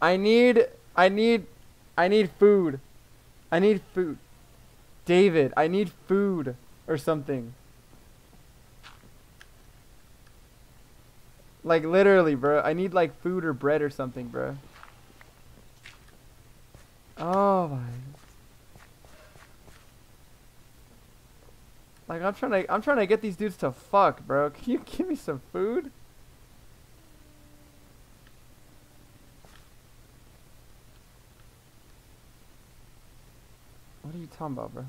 I need I need I need food. I need food. David, I need food or something. Like literally, bro. I need like food or bread or something, bro. Oh my. Like I'm trying to I'm trying to get these dudes to fuck, bro. Can you give me some food? You talking about, bro?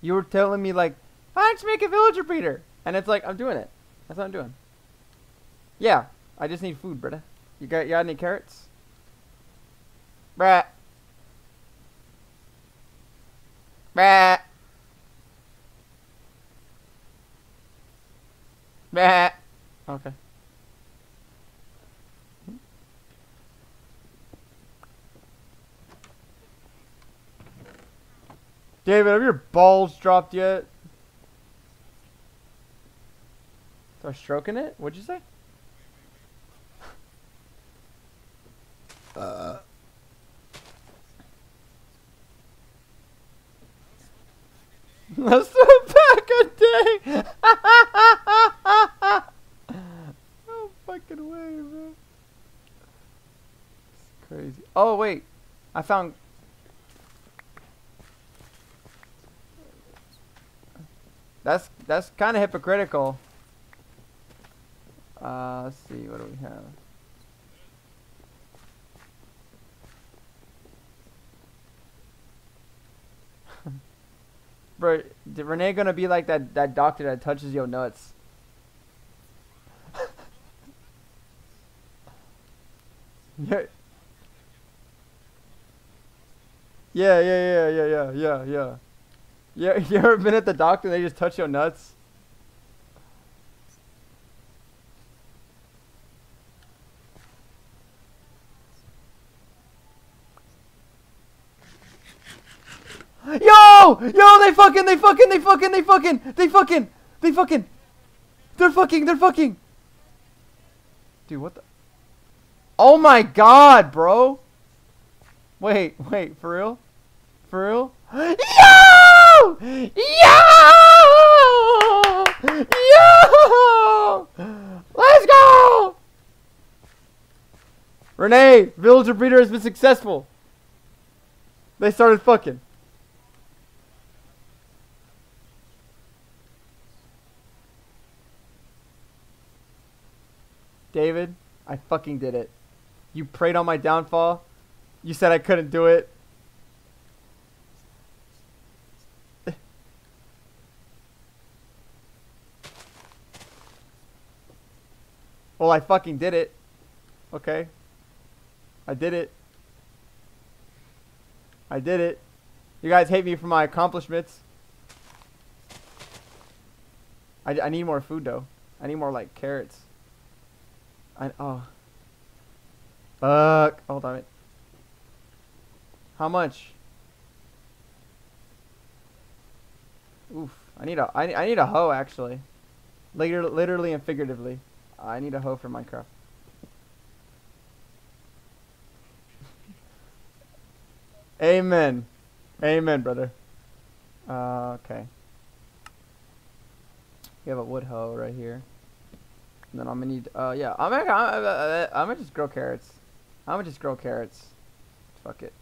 You were telling me like, why don't you make a villager breeder? And it's like, I'm doing it. That's what I'm doing. Yeah, I just need food, brother. You got, you got any carrots? Bruh. Bruh. Bruh. Okay. David, have your balls dropped yet? Start stroking it? What'd you say? Uh. Let's do back a day. no fucking way, bro. It's crazy. Oh wait, I found. That's that's kind of hypocritical. Uh, let's see, what do we have? Bro, Renee gonna be like that that doctor that touches your nuts? yeah. Yeah, yeah, yeah, yeah, yeah, yeah, yeah. Yeah, you ever been at the doctor and they just touch your nuts? Yo! Yo, they fucking, they fucking, they fucking, they fucking, they fucking, they fucking. They're fucking, they're fucking. Dude, what the? Oh my god, bro. Wait, wait, for real? For real? Yo! Yo! Yo! Let's go! Renee, villager breeder has been successful. They started fucking. David, I fucking did it. You preyed on my downfall. You said I couldn't do it. Well, I fucking did it. Okay. I did it. I did it. You guys hate me for my accomplishments. I, I need more food though. I need more like carrots. I oh. Fuck. Hold on. It. How much? Oof. I need a I, I need a hoe actually. Literally, literally and figuratively. I need a hoe for Minecraft. Amen. Amen, brother. Uh, okay. We have a wood hoe right here. And then I'm gonna need, uh, yeah, I'm gonna, I'm, uh, I'm gonna just grow carrots. I'm gonna just grow carrots. Fuck it.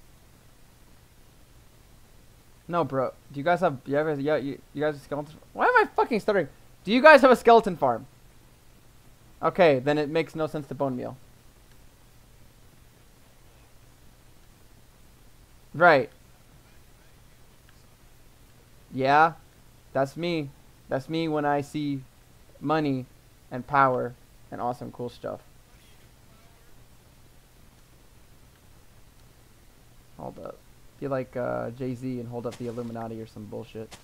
No, bro. Do you guys have, you ever, yeah, you, you guys have skeleton? Why am I fucking stuttering? Do you guys have a skeleton farm? Okay, then it makes no sense to bone meal. Right. Yeah, that's me. That's me when I see money and power and awesome cool stuff. Hold up. Be like uh, Jay-Z and hold up the Illuminati or some bullshit.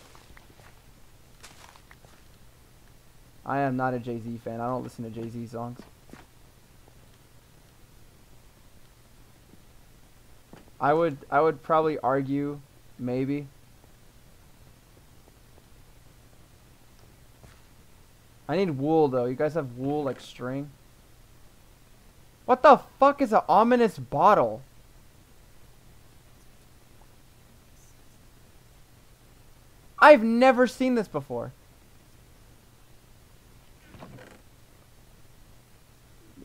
I am not a Jay-Z fan. I don't listen to Jay-Z songs. I would I would probably argue maybe I need wool though. You guys have wool like string? What the fuck is an ominous bottle? I've never seen this before.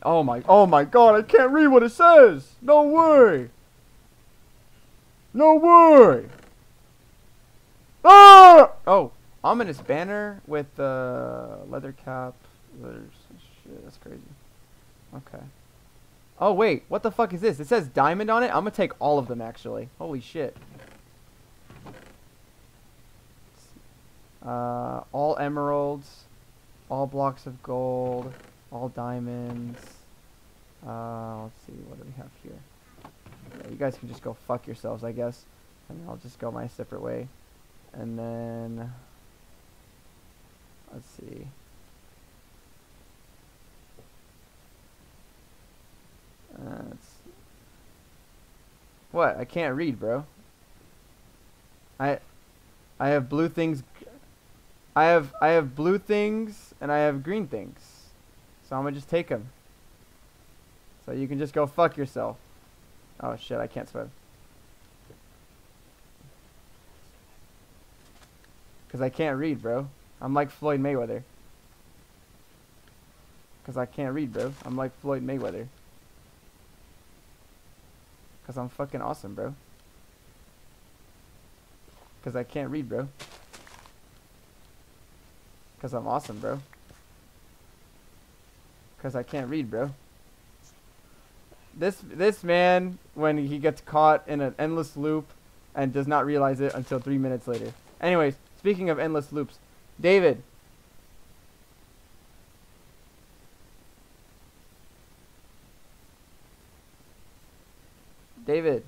Oh my, oh my god, I can't read what it says! No way! No way! Ah! Oh, ominous banner with the uh, leather cap. Leather, shit, that's crazy. Okay. Oh wait, what the fuck is this? It says diamond on it? I'm gonna take all of them actually. Holy shit. Uh, all emeralds, all blocks of gold, all diamonds. Uh, let's see, what do we have here? Yeah, you guys can just go fuck yourselves, I guess. And I'll just go my separate way. And then, let's see. What? I can't read, bro. I I have blue things. I have I have blue things and I have green things. So I'm gonna just take them. So you can just go fuck yourself. Oh shit! I can't swim. Cause I can't read, bro. I'm like Floyd Mayweather. Cause I can't read, bro. I'm like Floyd Mayweather. Because I'm fucking awesome, bro. Because I can't read, bro. Because I'm awesome, bro. Because I can't read, bro. This, this man, when he gets caught in an endless loop and does not realize it until three minutes later. Anyways, speaking of endless loops, David, David.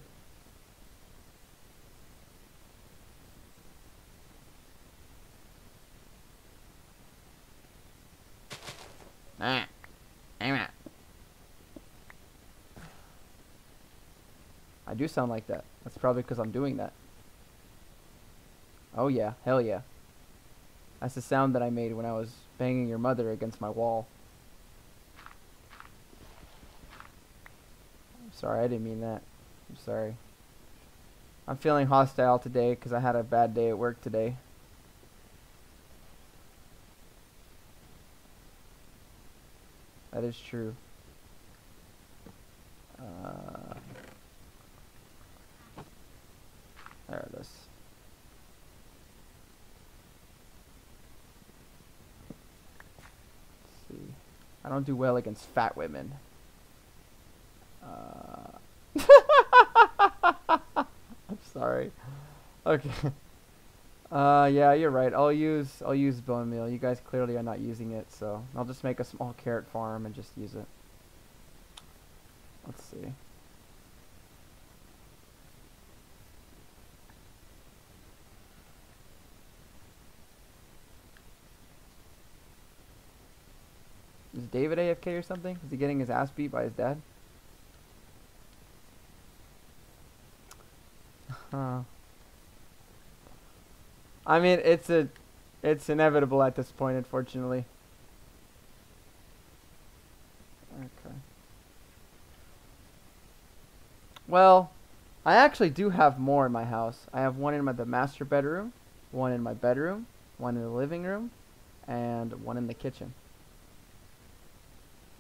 Ah. Amen. I do sound like that. That's probably because I'm doing that. Oh yeah, hell yeah. That's the sound that I made when I was banging your mother against my wall. I'm sorry, I didn't mean that. I'm sorry. I'm feeling hostile today because I had a bad day at work today. That is true. Uh, there it is. Let's see. I don't do well against fat women. Uh, I'm sorry. Okay. Uh, yeah, you're right. I'll use I'll use bone meal. You guys clearly are not using it, so I'll just make a small carrot farm and just use it. Let's see. David AFK or something? Is he getting his ass beat by his dad? Huh. I mean, it's a, it's inevitable at this point, unfortunately. Okay. Well, I actually do have more in my house. I have one in my the master bedroom, one in my bedroom, one in the living room, and one in the kitchen.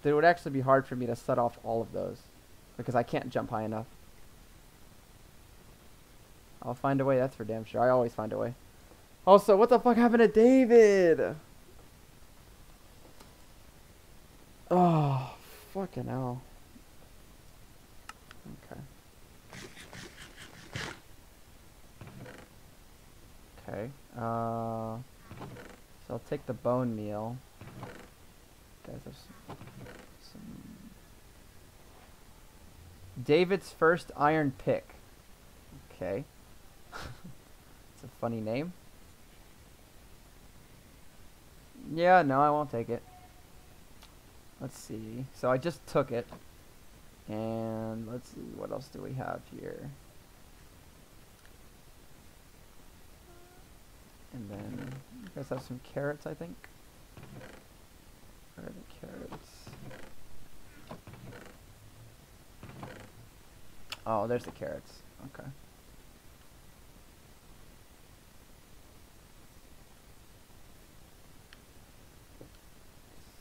It would actually be hard for me to set off all of those because I can't jump high enough. I'll find a way, that's for damn sure. I always find a way. Also, what the fuck happened to David? Oh, fucking hell. Okay. Okay. Uh, so I'll take the bone meal. Guys, have some, some David's first iron pick. Okay. it's a funny name. Yeah, no, I won't take it. Let's see. So I just took it. And let's see, what else do we have here? And then, you guys have some carrots, I think. Where are the carrots? Oh, there's the carrots. Okay.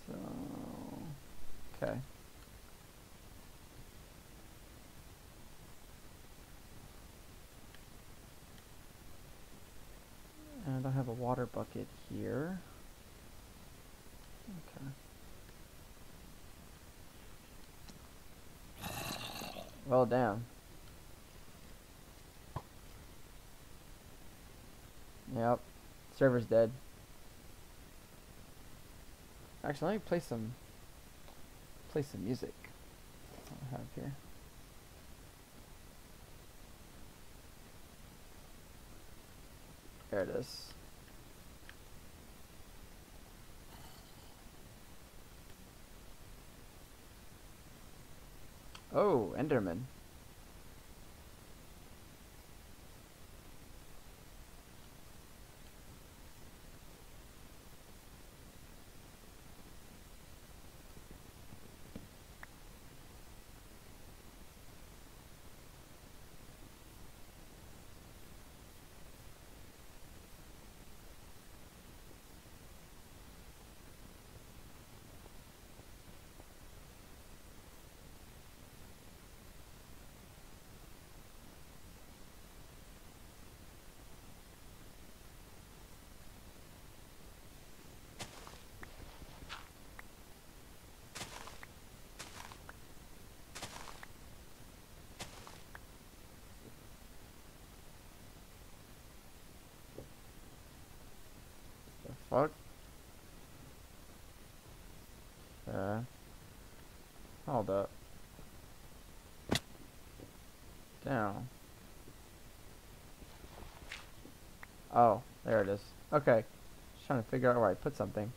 So, okay. And I have a water bucket here. Okay. Well, damn. Yep. Server's dead. Actually, let me play some play some music. I have here. There it is. Oh, Enderman. The fuck? Uh. Hold up. Down. Oh, there it is. Okay. Just trying to figure out where I put something.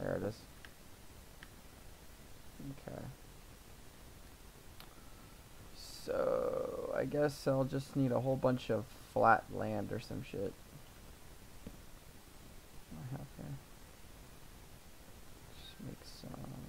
There it is. Okay. So, I guess I'll just need a whole bunch of flat land or some shit. I have here. Just make some.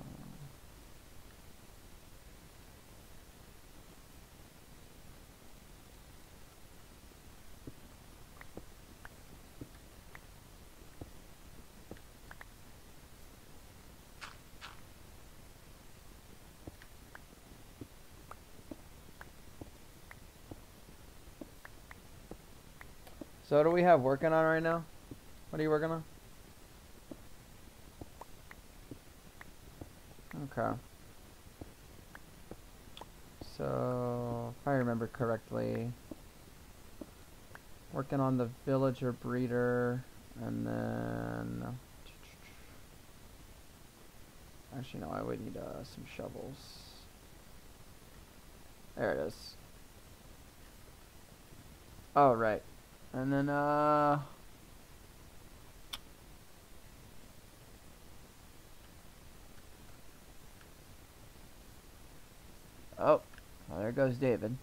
So what do we have working on right now? What are you working on? Okay. So, if I remember correctly, working on the villager breeder, and then... Actually, no, I would need uh, some shovels. There it is. Oh, right. And then, uh... Oh, well, there goes David.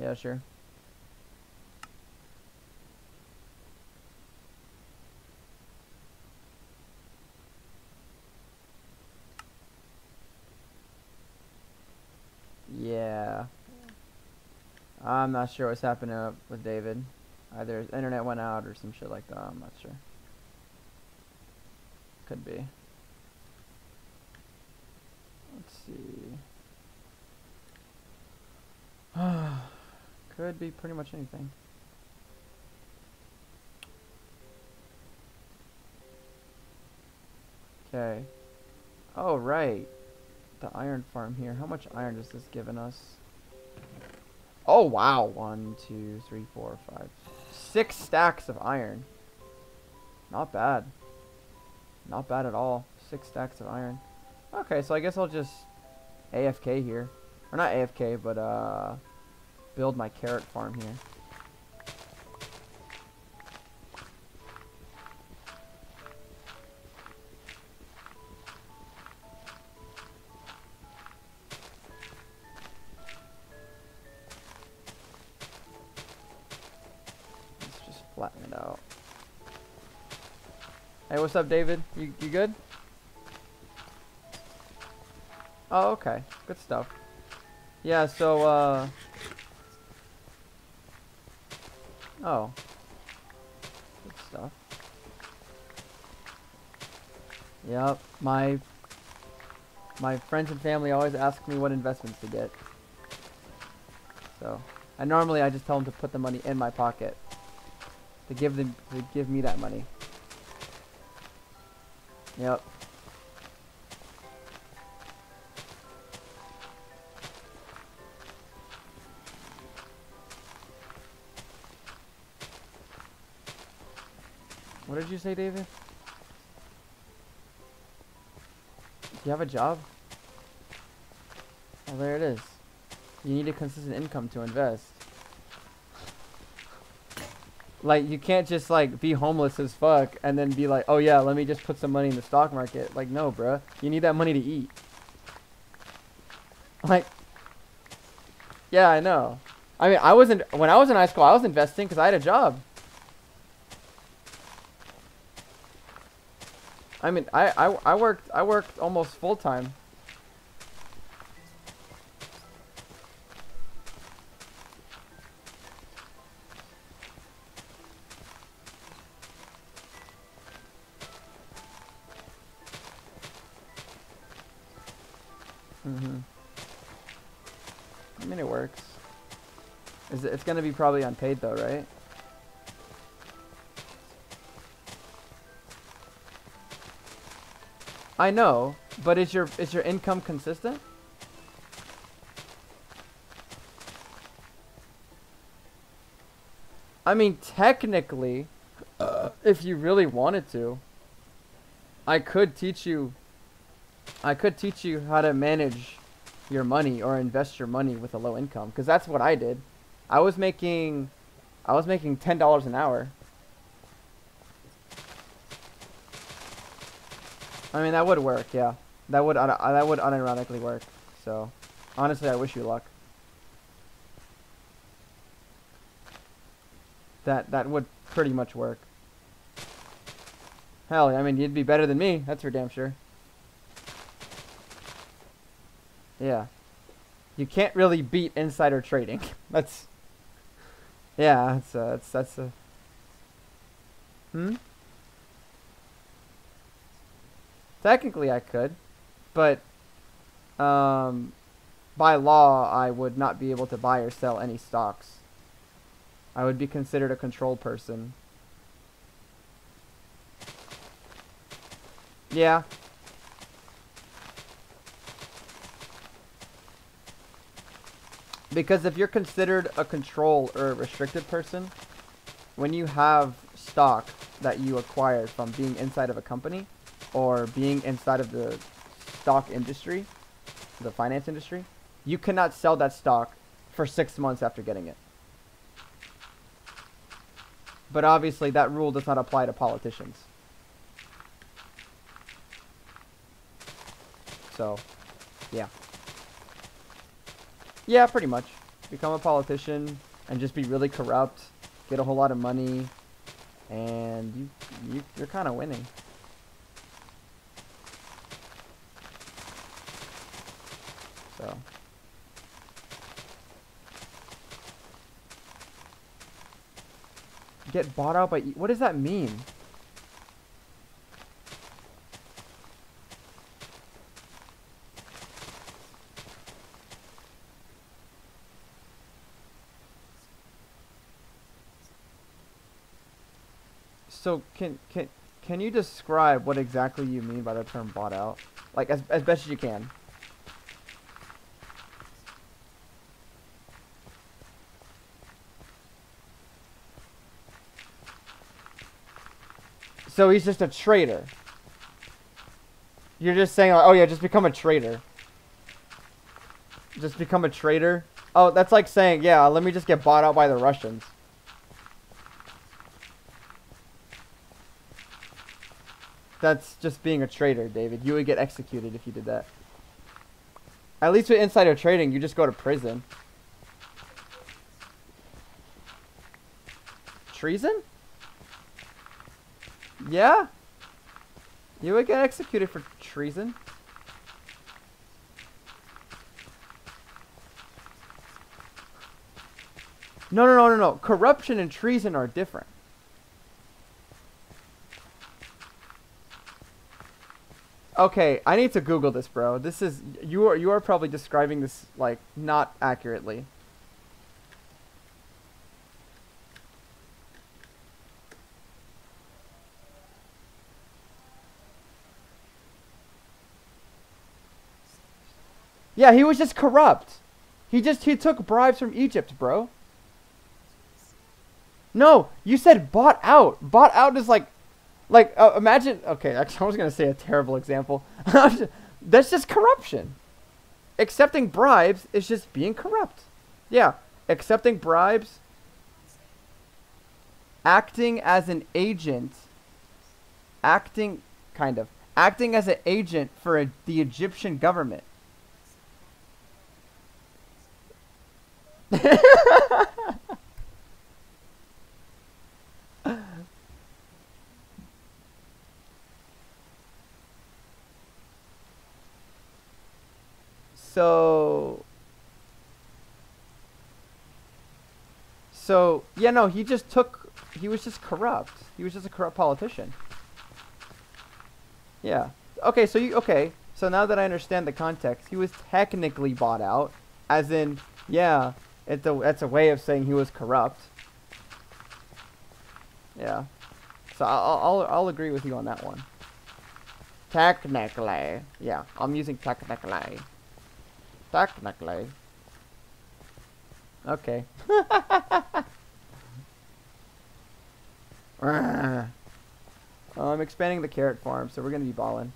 Yeah, sure. Yeah. I'm not sure what's happening with David. Either his internet went out or some shit like that. I'm not sure. Could be. Let's see. Could be pretty much anything. Okay. Oh, right. The iron farm here. How much iron is this giving us? Oh, wow. One, two, three, four, five. Six stacks of iron. Not bad. Not bad at all. Six stacks of iron. Okay, so I guess I'll just AFK here. Or not AFK, but uh, build my carrot farm here. What's up, David? You you good? Oh, okay. Good stuff. Yeah, so, uh... Oh. Good stuff. Yep, my... My friends and family always ask me what investments to get. So, I normally I just tell them to put the money in my pocket. To give them, to give me that money. Yep. What did you say, David? Do you have a job? Oh, there it is. You need a consistent income to invest. Like, you can't just, like, be homeless as fuck and then be like, oh, yeah, let me just put some money in the stock market. Like, no, bruh. You need that money to eat. Like, yeah, I know. I mean, I wasn't, when I was in high school, I was investing because I had a job. I mean, I, I, I worked I worked almost full time. Gonna be probably unpaid though, right? I know, but is your is your income consistent? I mean, technically, uh, if you really wanted to, I could teach you I could teach you how to manage your money or invest your money with a low income because that's what I did. I was making I was making $10 an hour I mean, that would work, yeah. That would that would unironically work. So, honestly, I wish you luck. That that would pretty much work. Hell, I mean, you'd be better than me. That's for damn sure. Yeah. You can't really beat insider trading. that's. Yeah, that's uh, that's that's a. Hmm. Technically, I could, but um, by law, I would not be able to buy or sell any stocks. I would be considered a controlled person. Yeah. Because if you're considered a control or a restricted person, when you have stock that you acquire from being inside of a company, or being inside of the stock industry, the finance industry, you cannot sell that stock for six months after getting it. But obviously, that rule does not apply to politicians. So, yeah. Yeah, pretty much. Become a politician and just be really corrupt, get a whole lot of money, and you, you you're kind of winning. So. Get bought out by... what does that mean? So can can can you describe what exactly you mean by the term bought out? Like as as best as you can. So he's just a traitor. You're just saying, like, oh yeah, just become a traitor. Just become a traitor? Oh, that's like saying, yeah, let me just get bought out by the Russians. That's just being a traitor, David. You would get executed if you did that. At least with insider trading, you just go to prison. Treason? Yeah? You would get executed for treason. No, no, no, no, no. Corruption and treason are different. Okay, I need to Google this, bro. This is you are you are probably describing this like not accurately. Yeah, he was just corrupt. He just he took bribes from Egypt, bro. No, you said bought out. Bought out is like, like uh, imagine. Okay, I was gonna say a terrible example. That's just corruption. Accepting bribes is just being corrupt. Yeah, accepting bribes, acting as an agent, acting kind of acting as an agent for a, the Egyptian government. so so yeah no he just took he was just corrupt. He was just a corrupt politician. Yeah. Okay so you okay. So now that i understand the context he was technically bought out as in yeah it's a that's a way of saying he was corrupt. Yeah. So i'll i'll, I'll agree with you on that one. Technically. Yeah i'm using technically Technically. Okay. oh, I'm expanding the carrot farm, so we're gonna be balling.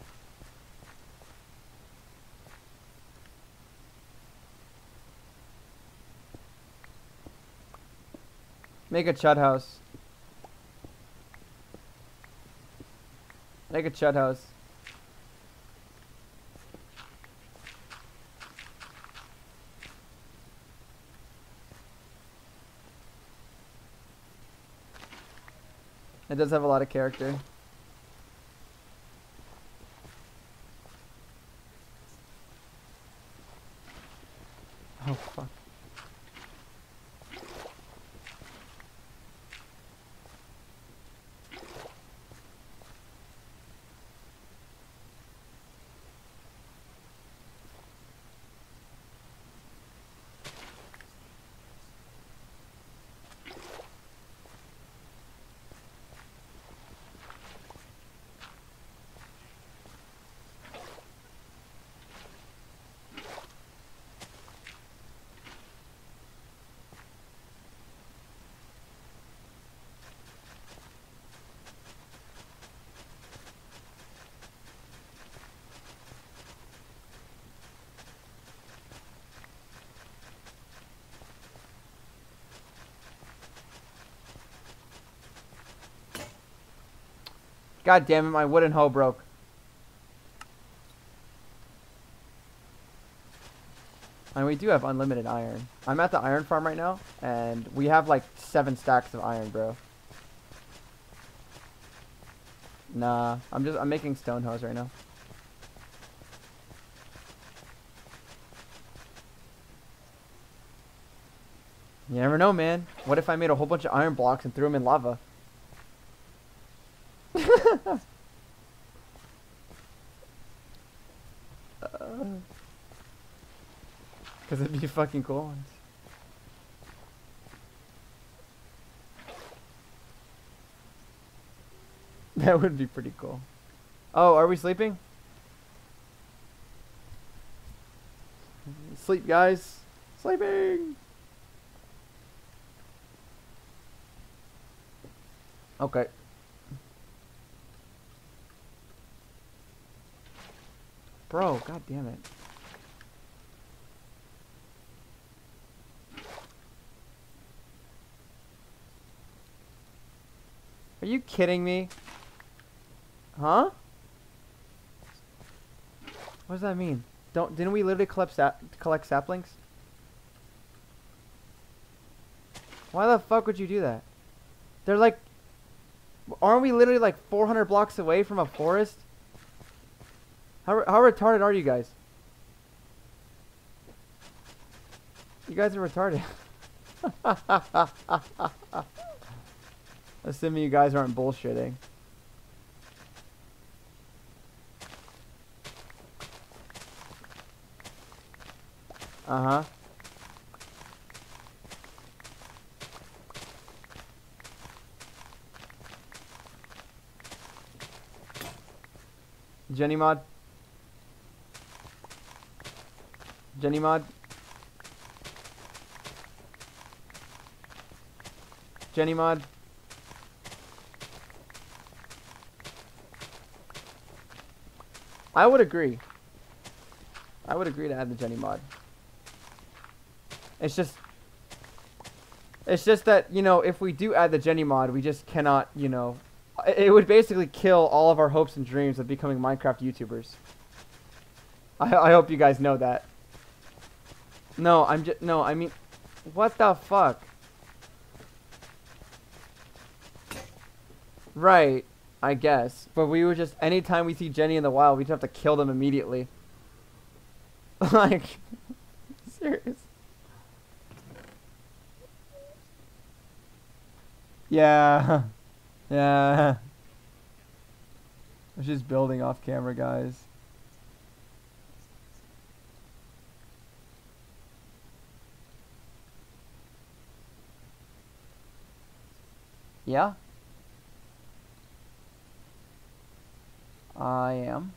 Make a chud house. Make a chud house. It does have a lot of character. Oh, fuck. God damn it, my wooden hoe broke. And we do have unlimited iron. I'm at the iron farm right now, and we have like seven stacks of iron, bro. Nah, I'm just, I'm making stone hoes right now. You never know, man. What if I made a whole bunch of iron blocks and threw them in lava? Because it'd be fucking cool. That would be pretty cool. Oh, are we sleeping? Sleep, guys. Sleeping. Okay. Bro, god damn it. Are you kidding me? Huh? What does that mean? Don't didn't we literally collect sap collect saplings? Why the fuck would you do that? They're like aren't we literally like 400 blocks away from a forest? How, how retarded are you guys? You guys are retarded. Assuming you guys aren't bullshitting. Uh-huh. Jenny mod? Jenny mod? Jenny mod? I would agree. I would agree to add the Jenny mod. It's just it's just that, you know, if we do add the Jenny mod, we just cannot, you know, it would basically kill all of our hopes and dreams of becoming Minecraft YouTubers. I, I hope you guys know that. No, I'm just, no, I mean, what the fuck? Right, I guess. But we would just, anytime we see Jenny in the wild, we'd have to kill them immediately. like, serious. Yeah. Yeah. I'm just building off camera, guys. Yeah. I am.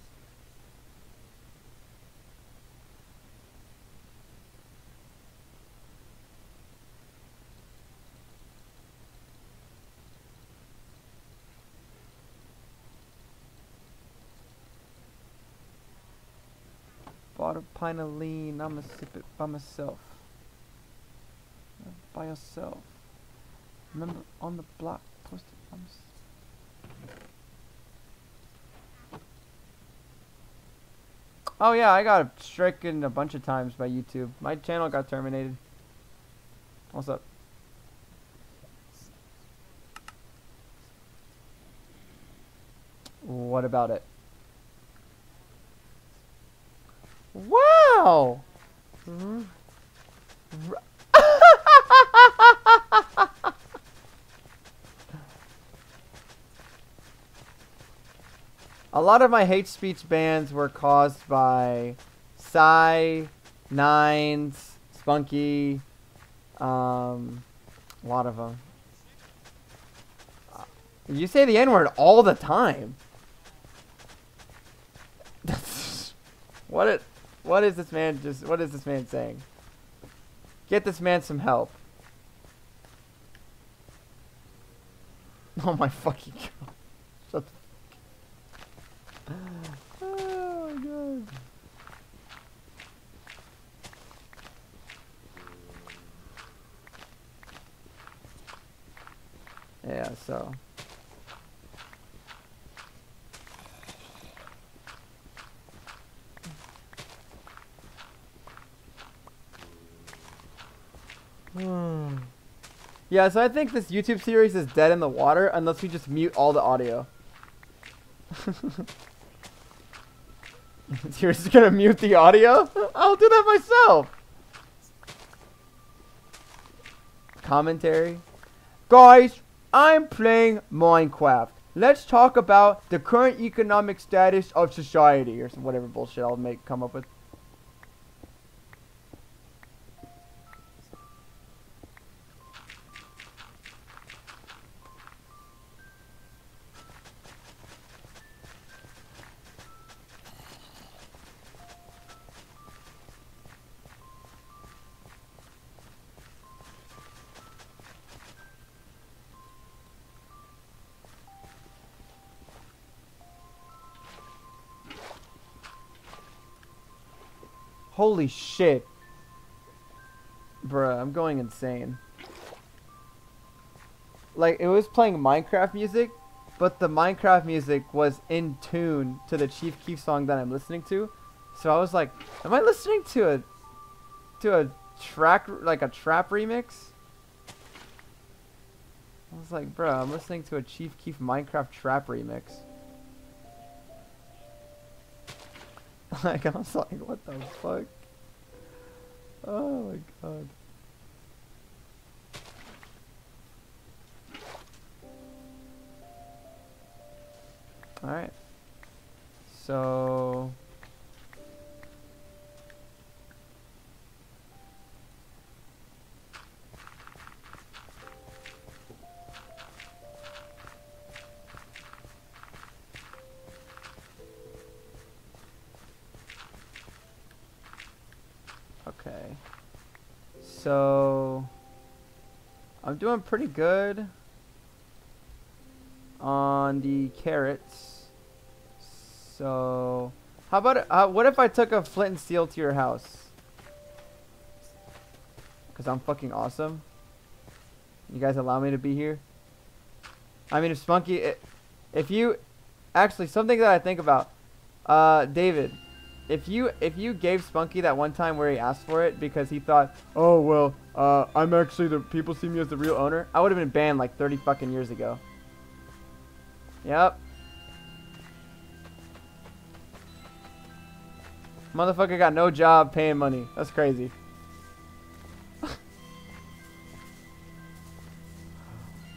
Bought a pint of lean, I'ma sip it by myself. By yourself. Remember on the block posted on Oh yeah, I got stricken a bunch of times by YouTube. My channel got terminated. What's up? What about it? Wow! Mm-hmm. A lot of my hate speech bans were caused by Psy, Nines, Spunky, um, a lot of them. You say the N word all the time. what it? What is this man just? What is this man saying? Get this man some help. Oh my fucking god. Oh god. Yeah, so. Hmm. Yeah, so I think this YouTube series is dead in the water unless we just mute all the audio. You're just gonna mute the audio? I'll do that myself. Commentary. Guys, I'm playing Minecraft. Let's talk about the current economic status of society or some whatever bullshit I'll make come up with. Holy shit. Bruh, I'm going insane. Like, it was playing Minecraft music, but the Minecraft music was in tune to the Chief Keef song that I'm listening to. So I was like, am I listening to a to a track like a trap remix? I was like, bro, I'm listening to a Chief Keef Minecraft trap remix. Like I was like, what the fuck? Oh my god. Alright. So So I'm doing pretty good on the carrots. So how about uh, what if I took a flint and steel to your house? Cause I'm fucking awesome. You guys allow me to be here. I mean, if Spunky, if you, actually something that I think about, uh, David, if you if you gave Spunky that one time where he asked for it because he thought, oh well, uh, I'm actually the people see me as the real owner, I would have been banned like 30 fucking years ago. Yep. Motherfucker got no job paying money. That's crazy. oh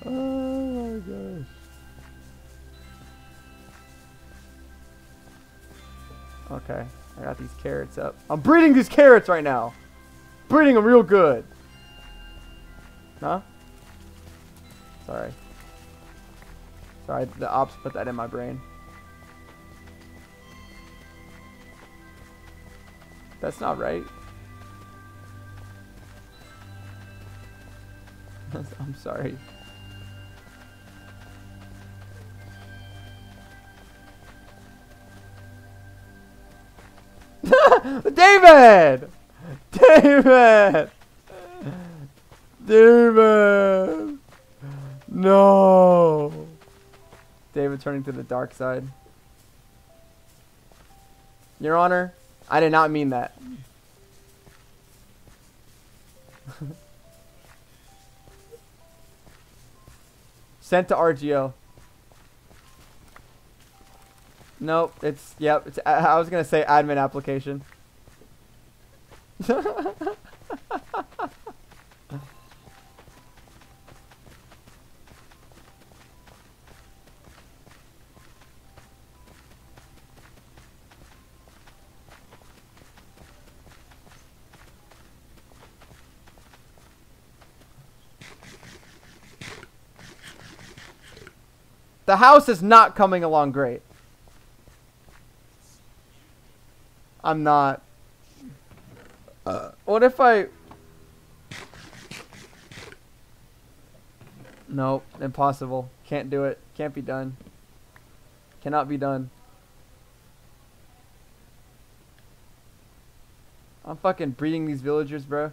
my gosh. Okay. I got these carrots up. I'm breeding these carrots right now. Breeding them real good. Huh? Sorry. Sorry, the ops put that in my brain. That's not right. I'm sorry. David! David! David! No! David turning to the dark side. Your Honor, I did not mean that. Sent to RGO. Nope, it's, yep, it's, I was gonna say admin application. the house is not coming along great. I'm not. Uh, what if I... Nope, impossible. Can't do it. Can't be done. Cannot be done. I'm fucking breeding these villagers, bro.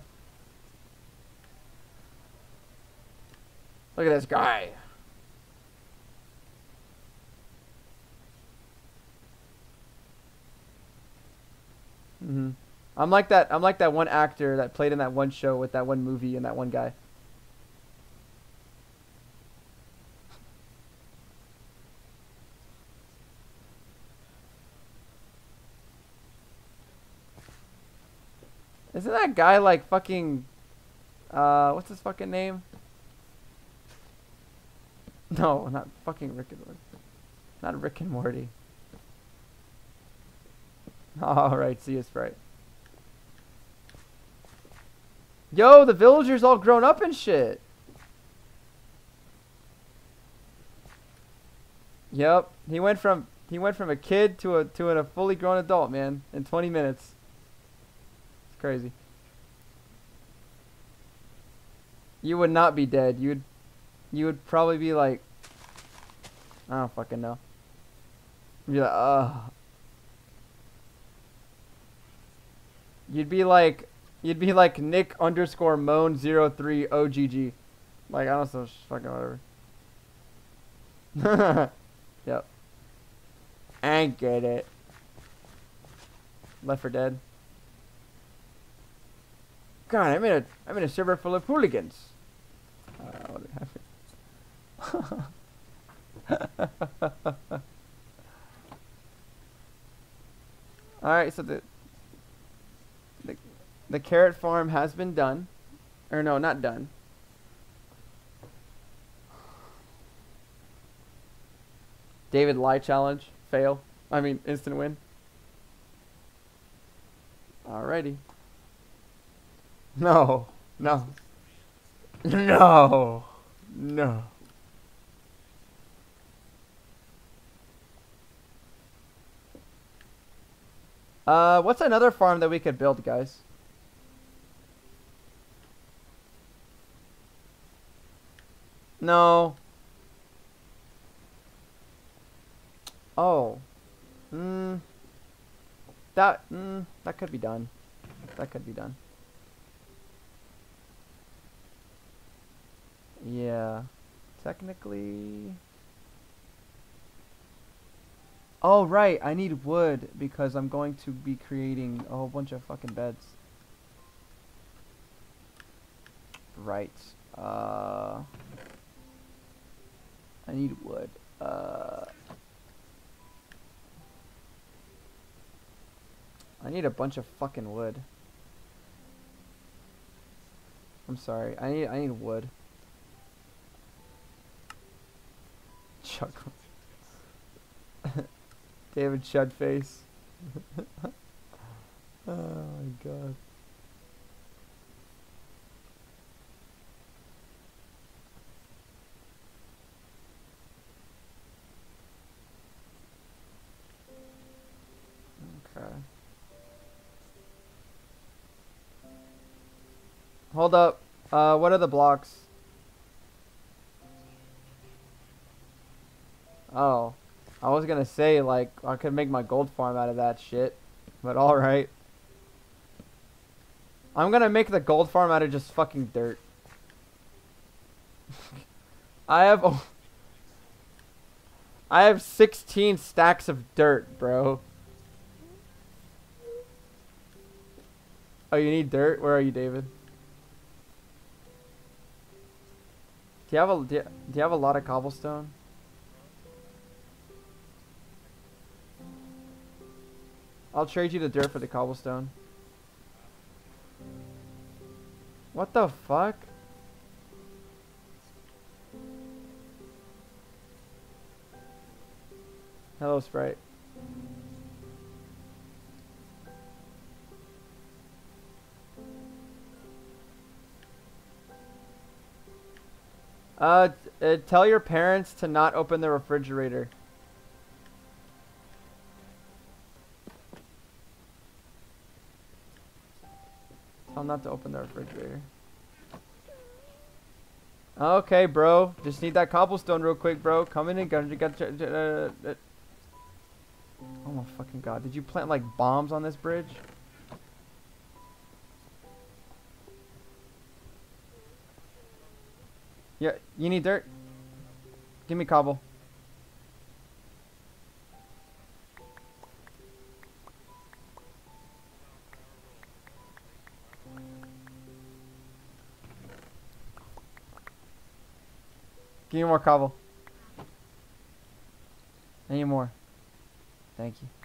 Look at this guy. I'm like that. I'm like that one actor that played in that one show with that one movie and that one guy. Isn't that guy like fucking uh what's his fucking name? No, not fucking Rick and Morty. Not Rick and Morty. Alright, see you, Sprite. Yo, the villagers all grown up and shit. Yep, he went from he went from a kid to a to a fully grown adult, man, in 20 minutes. It's crazy. You would not be dead. You would you would probably be like I don't fucking know. You'd be like, ugh. You'd be like, you'd be like Nick underscore moan zero three OGG. Like, I don't know, fucking whatever. yep. I get it. Left for Dead. God, I'm in a, I'm in a server full of hooligans. Uh, what Alright, so the the carrot farm has been done. Or no, not done. David lie challenge. Fail. I mean instant win. Alrighty. No. No. No. No. Uh, what's another farm that we could build, guys? No. Oh. Hmm. That, mm, that could be done. That could be done. Yeah. Technically... Oh, right. I need wood because I'm going to be creating a whole bunch of fucking beds. Right. Uh... I need wood. Uh... I need a bunch of fucking wood. I'm sorry. I need I need wood. Chuckle. David Shudface. oh my god. Okay. Hold up. Uh, what are the blocks? Oh. I was gonna say, like, I could make my gold farm out of that shit. But alright. I'm gonna make the gold farm out of just fucking dirt. I have... Oh, I have 16 stacks of dirt, bro. Oh, you need dirt? Where are you, David? Do you have a do you, do you have a lot of cobblestone? I'll trade you the dirt for the cobblestone. What the fuck? Hello, Sprite. Uh, uh, tell your parents to not open the refrigerator. Tell them not to open the refrigerator. Okay, bro. Just need that cobblestone real quick, bro. Come in and got, got, uh, uh, Oh my fucking god. Did you plant like bombs on this bridge? Yeah, you need dirt? Give me cobble. Give me more cobble. Any more. Thank you.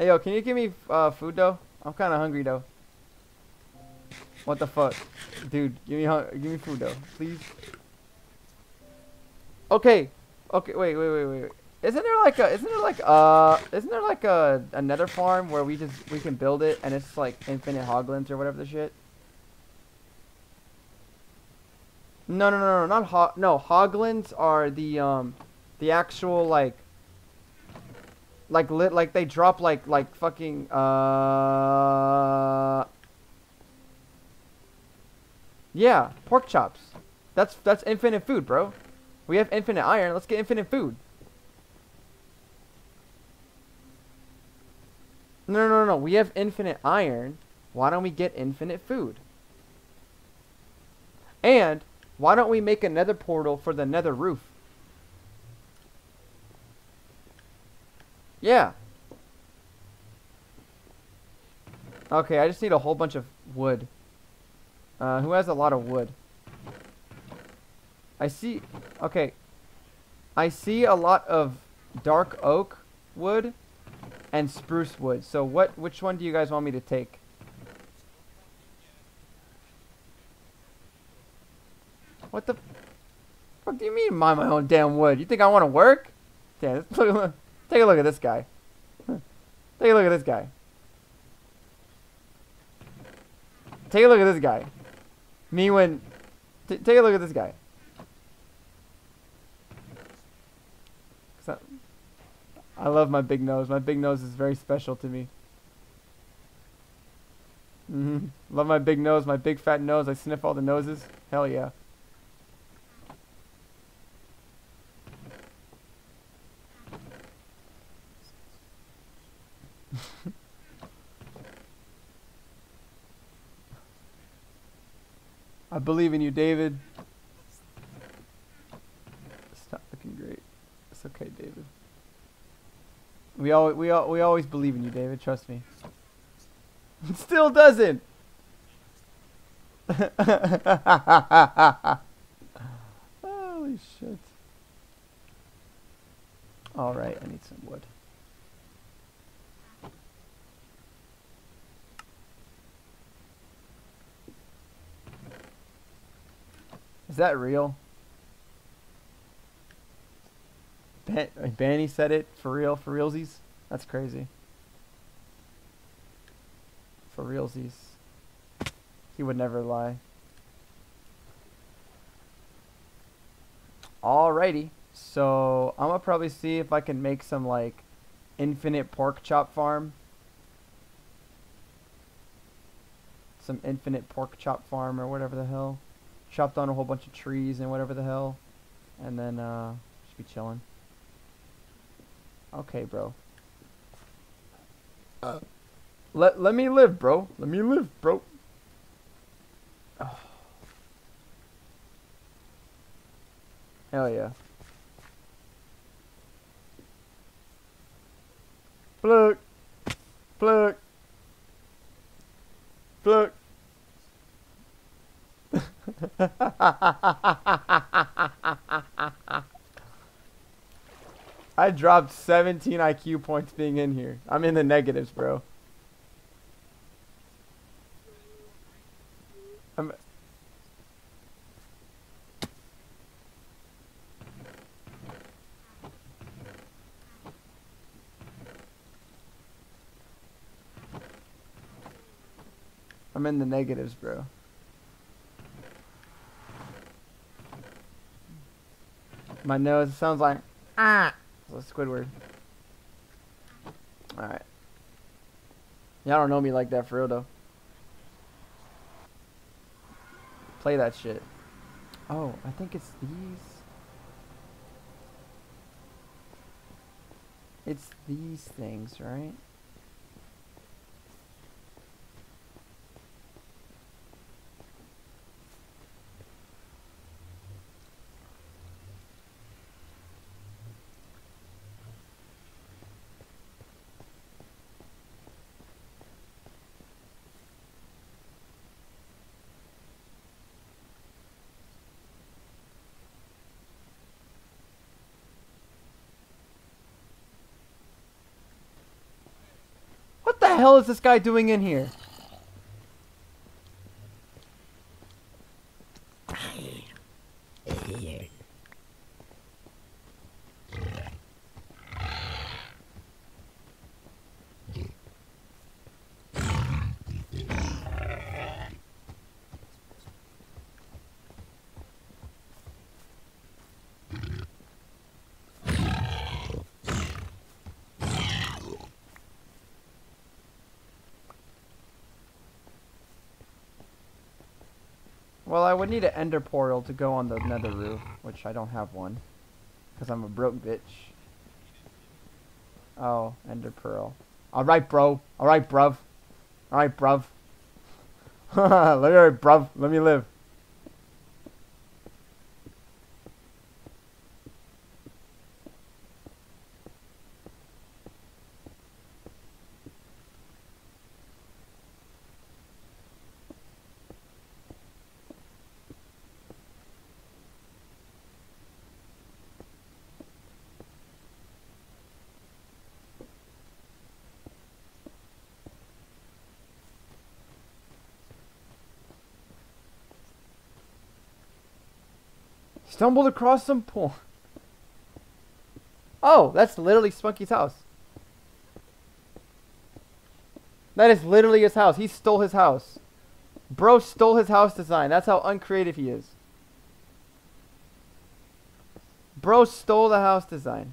Hey, yo, can you give me uh, food, though? I'm kind of hungry, though. What the fuck? Dude, give me give me food, though. Please. Okay. Okay, wait, wait, wait, wait. Isn't there like a, isn't there like, uh, isn't there like a, another farm where we just, we can build it and it's like infinite hoglins or whatever the shit? No, no, no, no, not ho, no, hoglins are the, um, the actual, like, like lit like they drop like like fucking uh yeah pork chops. That's that's infinite food bro. We have infinite iron. Let's get infinite food. No no no no. We have infinite iron. Why don't we get infinite food? And why don't we make another portal for the nether roof Yeah. Okay, I just need a whole bunch of wood. Uh, who has a lot of wood? I see. Okay. I see a lot of dark oak wood and spruce wood. So what? Which one do you guys want me to take? What the fuck do you mean mine my own damn wood? You think I want to work? Look, take a look at this guy. take a look at this guy. Take a look at this guy. Me when... take a look at this guy. I love my big nose. My big nose is very special to me. Mm hmm Love my big nose, my big fat nose. I sniff all the noses. Hell yeah. I believe in you, David. Not looking great. It's okay, David. We all we all we always believe in you, David. Trust me. It still doesn't. Holy shit. All right, I need some wood. Is that real? Ben Banny said it for real, for realsies. That's crazy. For realsies. He would never lie. Alrighty. So I'm gonna probably see if I can make some like infinite pork chop farm. Some infinite pork chop farm or whatever the hell. Chopped on a whole bunch of trees and whatever the hell. And then uh just be chilling. Okay, bro. Uh, let let me live, bro. Let me live, bro. Oh. Hell yeah. Plug. Plug. Plug. I dropped 17 IQ points being in here. I'm in the negatives, bro. I'm I'm in the negatives, bro. My nose sounds like ah. Squidward. Alright. Y'all don't know me like that for real though. Play that shit. Oh, I think it's these. It's these things, right? the hell is this guy doing in here? Well, I would need an ender portal to go on the nether roof, which I don't have one. Because I'm a broke bitch. Oh, ender pearl. Alright, bro. Alright, bruv. Alright, bruv. Alright, bruv. Let me live. Stumbled across some porn. Oh, that's literally Spunky's house. That is literally his house. He stole his house. Bro stole his house design. That's how uncreative he is. Bro stole the house design.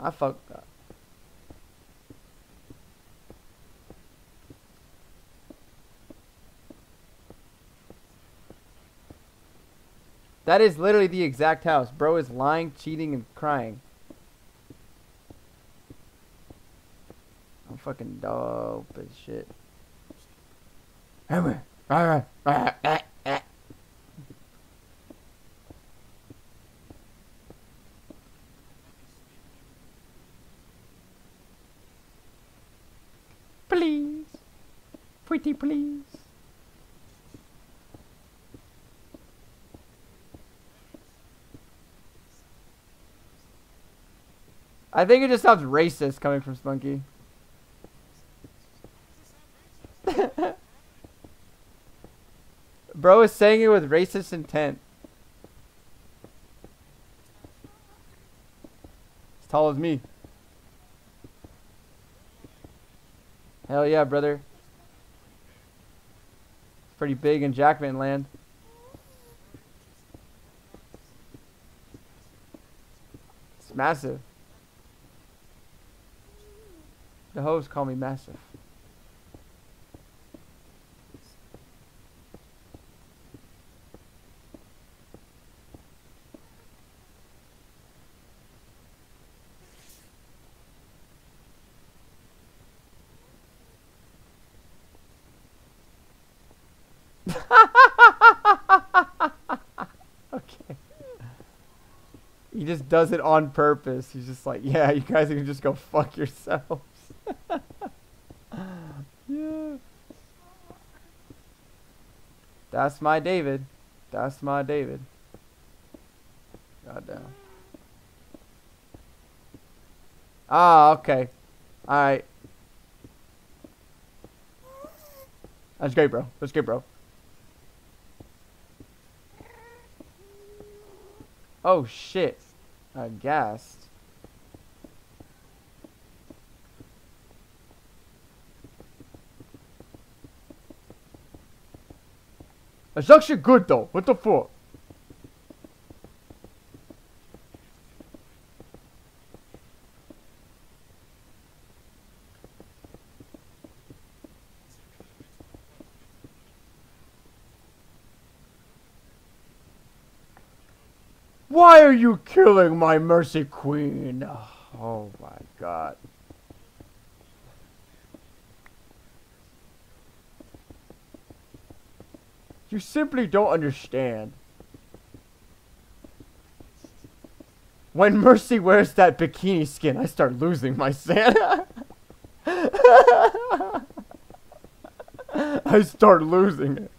I fucked up. That is literally the exact house. Bro is lying, cheating, and crying. I'm fucking dope as shit. Please. Pretty please. I think it just sounds racist coming from Spunky. Bro is saying it with racist intent. As tall as me. Hell yeah, brother. Pretty big in Jackman land. It's massive. The hoes call me massive. okay. He just does it on purpose. He's just like, yeah, you guys can just go fuck yourselves. Yeah. That's my David. That's my David. Goddamn. Ah, okay. Alright. That's great, bro. That's great, bro. Oh, shit. Aghast. That's actually good, though. What the fuck? Why are you killing my Mercy Queen? Oh my god. You simply don't understand. When Mercy wears that bikini skin, I start losing my Santa. I start losing it.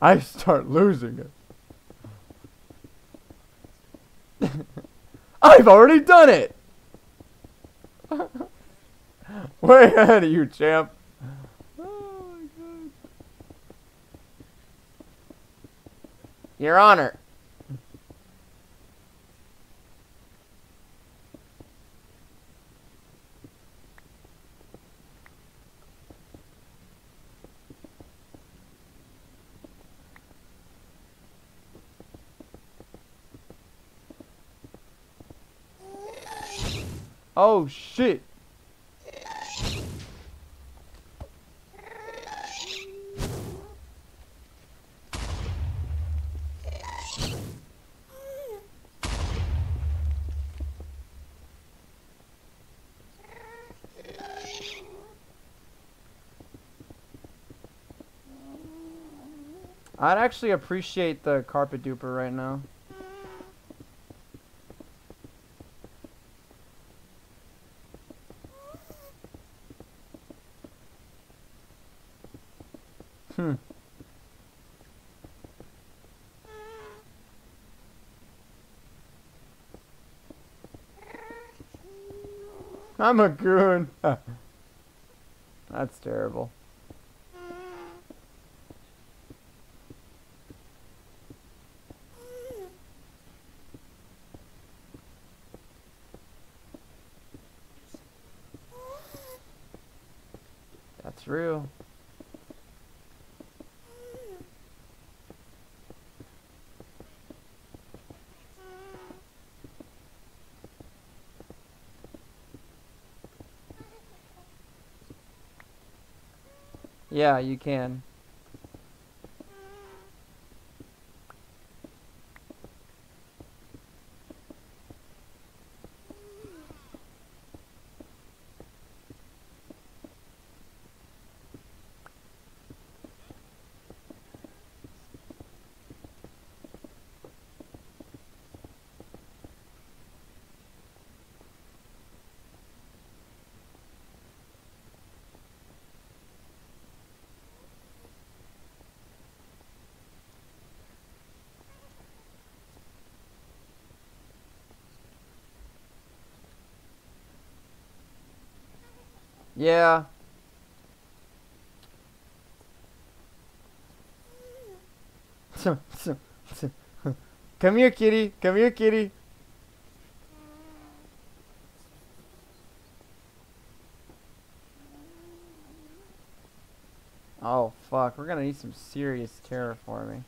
I start losing it. I've already done it! Way ahead of you, champ. Oh my god. Your Honor. Oh shit. I'd actually appreciate the carpet duper right now. Hmm. I'm a goon. That's terrible. That's real. Yeah, you can. Yeah. Come here, kitty. Come here, kitty. Oh, fuck. We're gonna need some serious terraforming.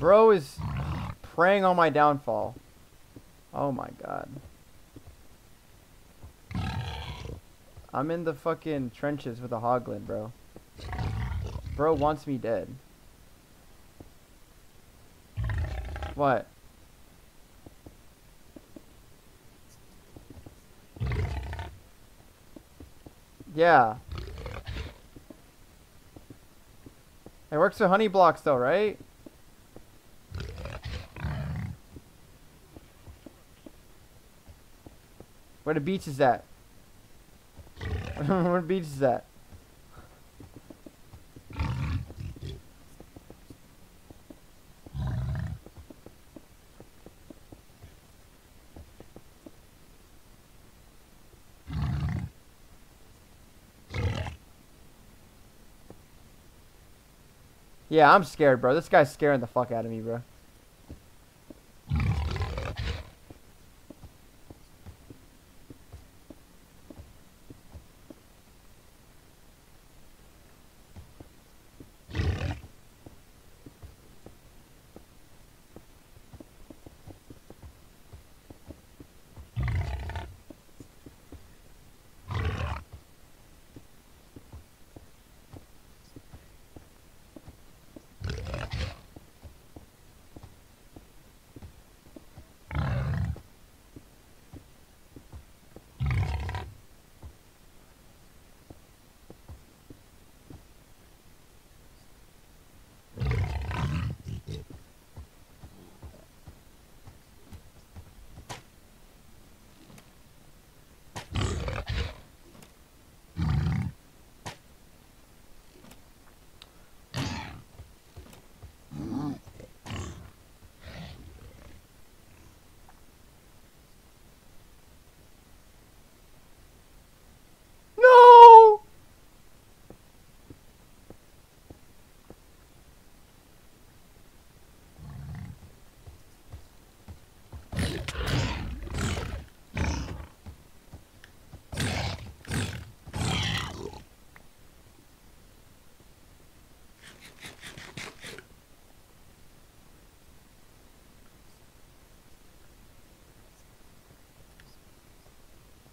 Bro is preying on my downfall. Oh my god. I'm in the fucking trenches with a hoglin, bro. Bro wants me dead. What? Yeah. It works with honey blocks though, right? Where the beach is at? Where the beach is at? Yeah, I'm scared, bro. This guy's scaring the fuck out of me, bro.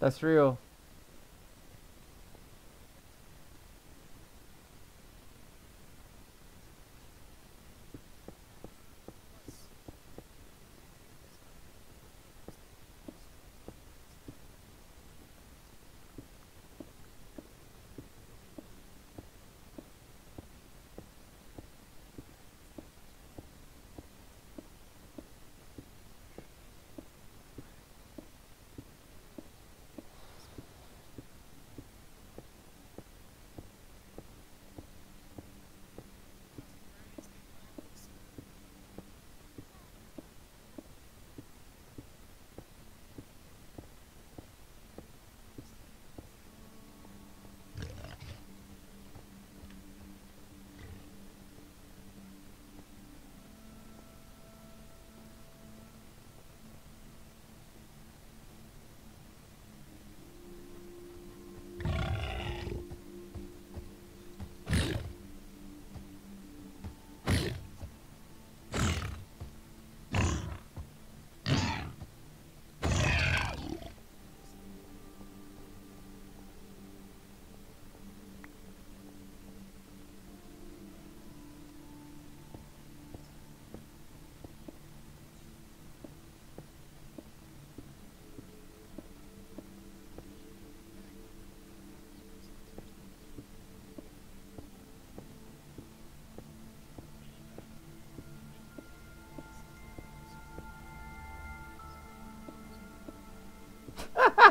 That's real.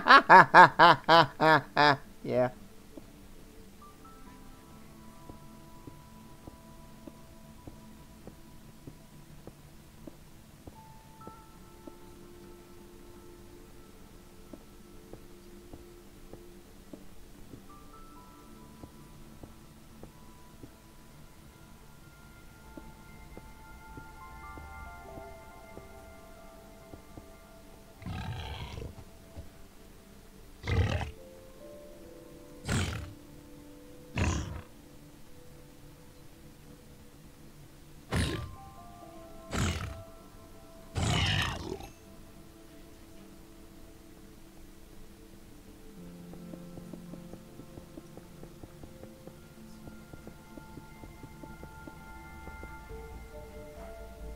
Yeah.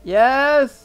Yes.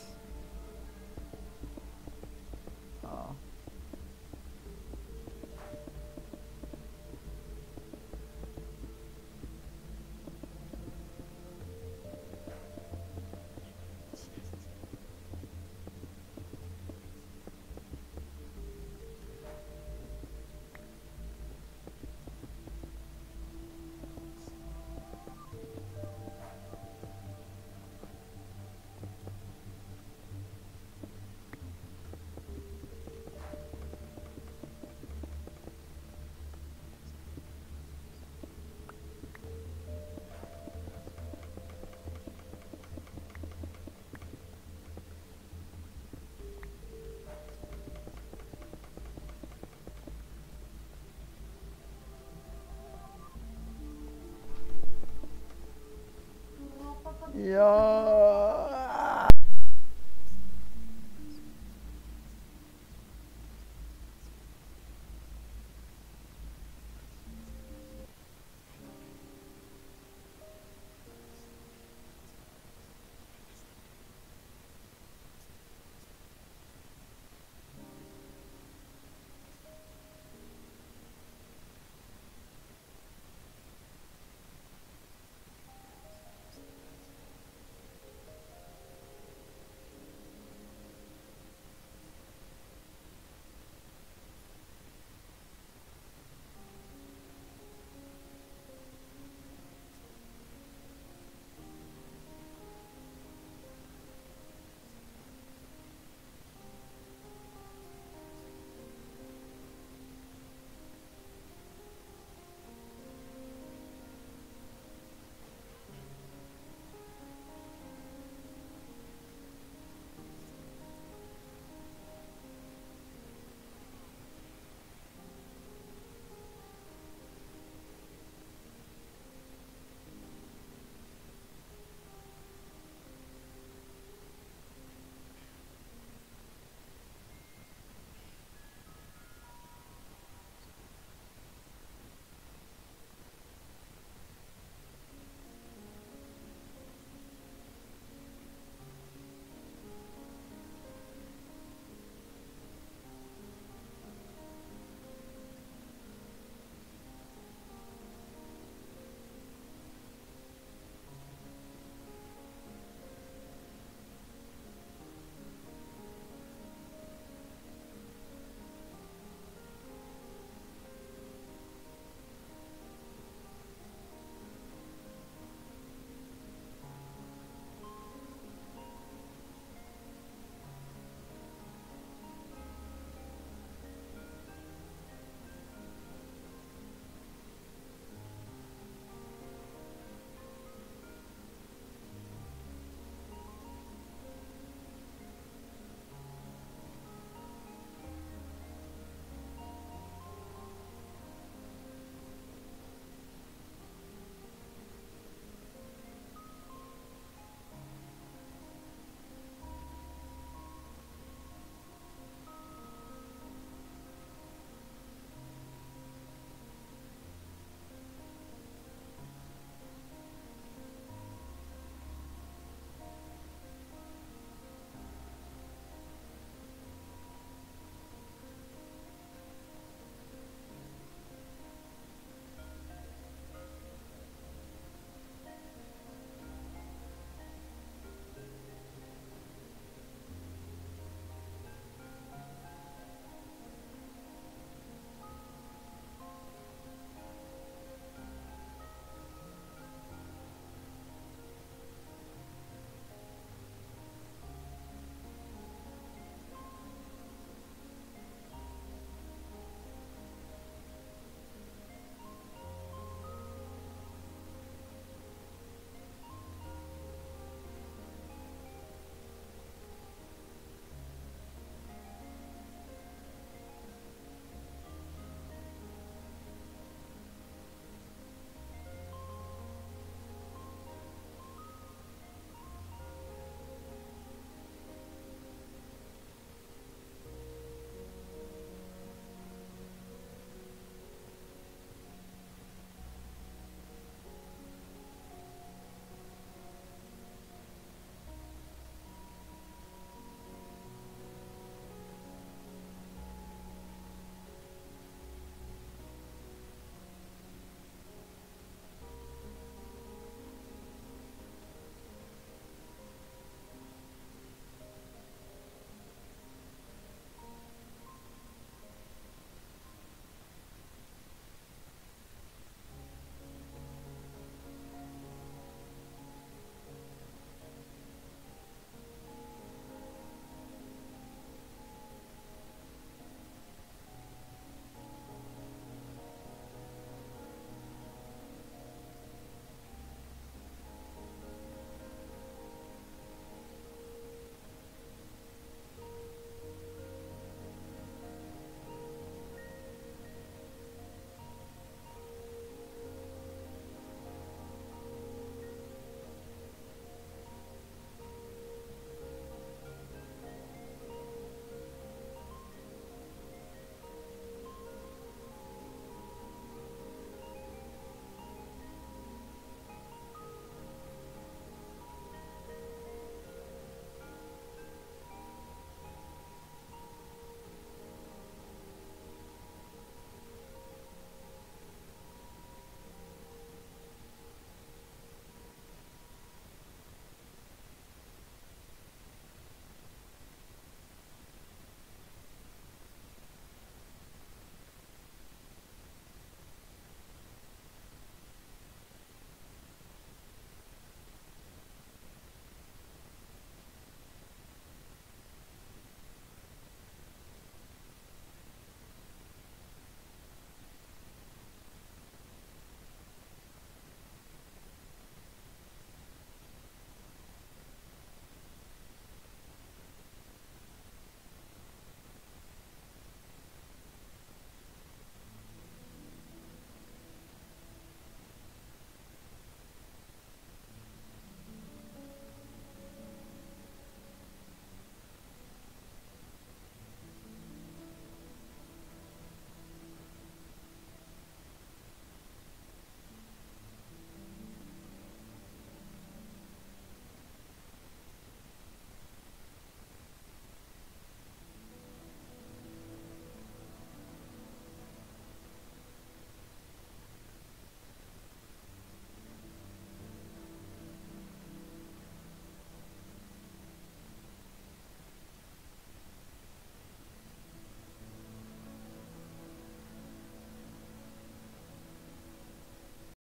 Yeah.